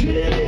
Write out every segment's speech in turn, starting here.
kidding.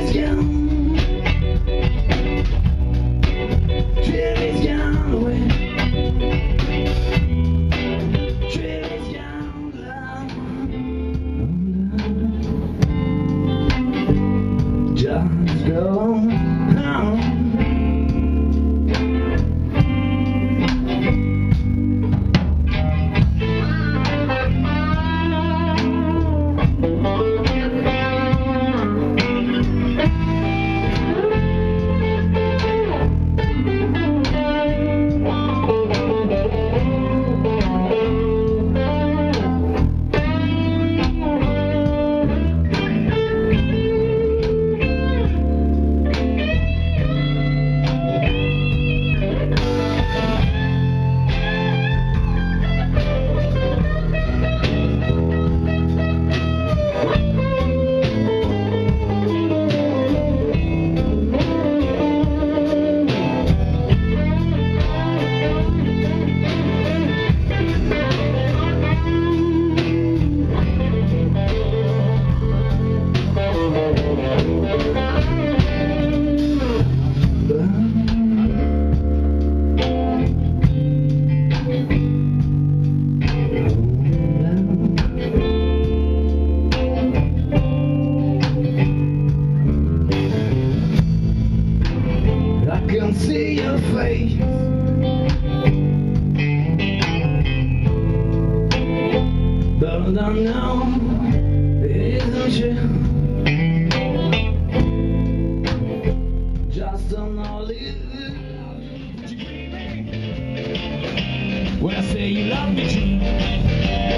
can see your face. But I know it isn't you? Just an olive When I say you love me too.